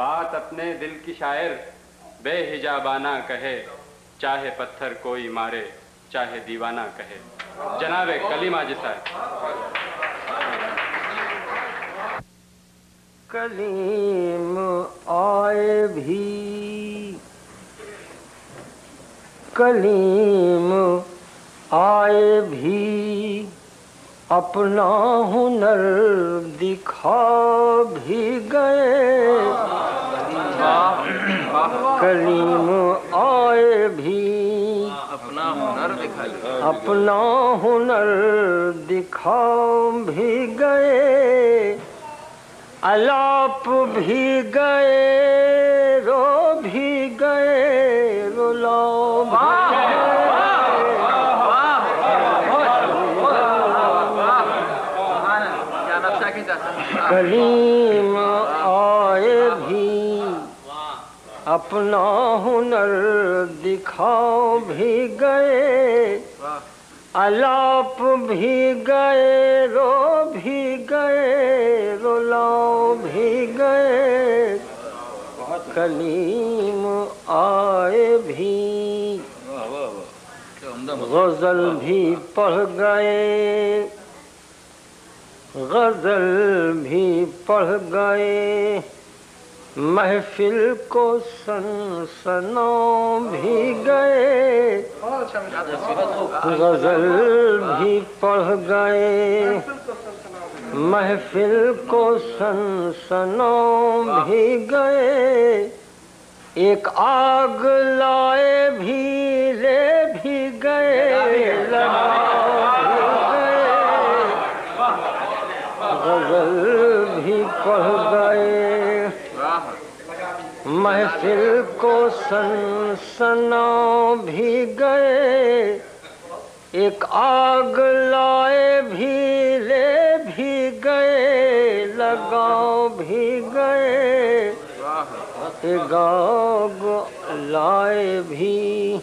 बात अपने दिल की शायर, बेहिजाबाना कहे, चाहे पत्थर कोई मारे, चाहे दीवाना कहे। जनाब कलीमा जिसा कलीम आए भी, कलीम आए भी। अपना हुनर दिखा भी गए। कलीम आए भी। अपना हुनर दिखाई अपना हुनर दिखा भी गए। अलाप भी गए। कलीम आए भी। अपना हुनर दिखा भी गए। अलाप भी गए रो भी गए रुलाओ भी गए। कलीम आए भी। गज़ल भी पढ़ गए। गज़ल भी पढ़ गए। महफिल को सन सनो भी गए। गज़ल भी पढ़ गए। महफिल को सन सनो भी गए। एक आग लाए भी ले भी गए। लगा गज़ल भी पढ़ गए। महफिल को सन सना भी गए। एक आग लाए भी, ले भी गए, लगाओ भी गए। एक आग लाए भी,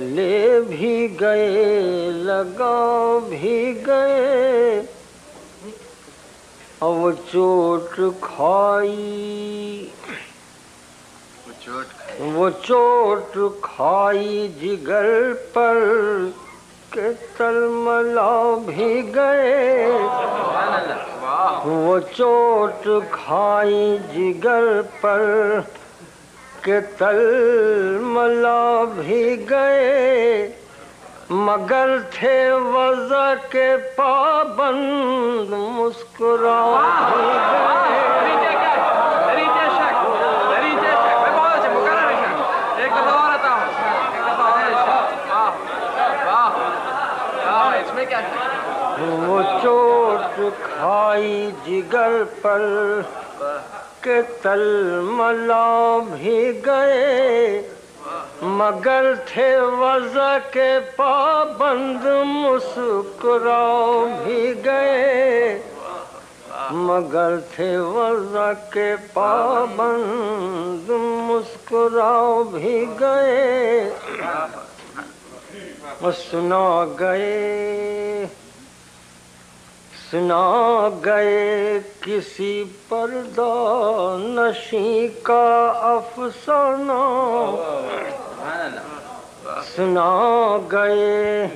ले भी गए, लगाओ भी गए। अब चोट खाई। वो चोट खाई। वो चोट खाई जिगर पर के तलमला भी गए। वो चोट खाई जिगर पर के तलमला भी गए। मगर थे वजह के पाबंद मुस्कुरा वो चोट खाई जिगर पर के तलमला भी गए मगर थे वजह के पाबंद मुस्कुराओ भी गए। मगर थे वजह के पाबंद मुस्कुराओ भी गए। सुना गए सुना गए किसी पर्दा नशी का अफसाना। सुना गए।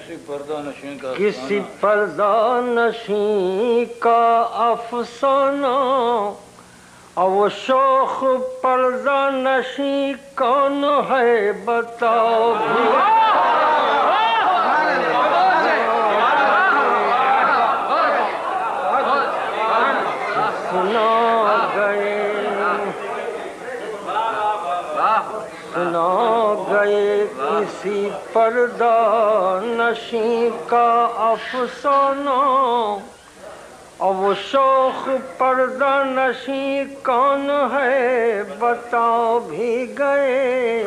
किसी पर्दा नशी का अफसाना वो शोख पर्दा नशी कौन है बताओ। सुना गए। सुना गए किसी पर्दा नशी का अफसाना। वो शोख पर्दा नशी कौन है बताओ भी गए।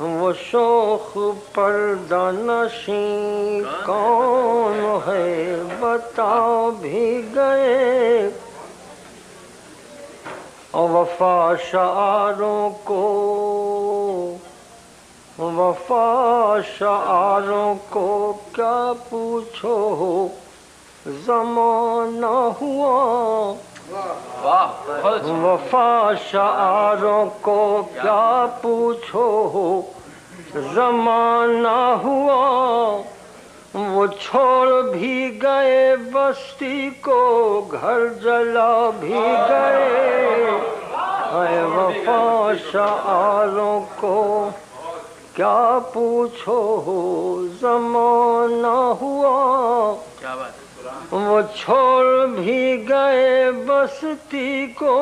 वो शोख पर्दा नशी कौन है बताओ भी गए। वफा शारों को वफा शारों को क्या पूछो? जमाना हुआ। वफा शारों को क्या पूछो? जमाना हुआ। वो छोड़ भी गए, बस्ती को घर जला भी गए। वफा शारों को क्या पूछो हो जमाना हुआ। क्या बात वो छोड़ भी गए बस्ती को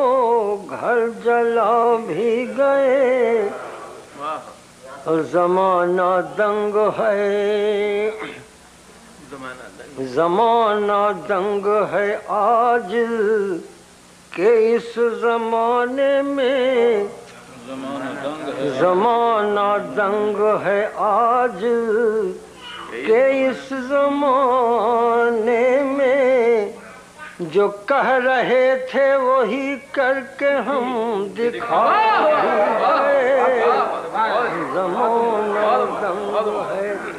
घर जला भी गए। जमाना दंग है। जमाना दंग है आज के इस जमाने में। जमाना दंग है आज के इस जमाने में जो कह रहे थे वही करके हम दिखा जमाना दंग है